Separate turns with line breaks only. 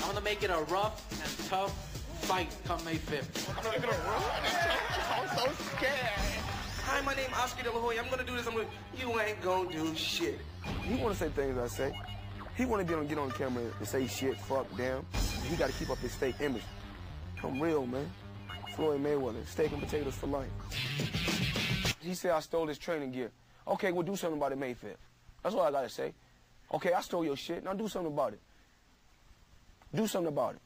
I'm gonna make it a rough and tough fight come May 5th.
I'm gonna run. I'm so scared.
Hi, my name Oscar De La Hoya. I'm gonna do this. I'm gonna. You ain't gonna do shit.
He want to say things I say. He want to get on get on camera and say shit, fuck, damn. He got to keep up his fake image. I'm real, man. Floyd Mayweather, steak and potatoes for life. He said I stole his training gear. Okay, well do something about it, May 5th. That's all I gotta say. Okay, I stole your shit. Now do something about it. Do something about it.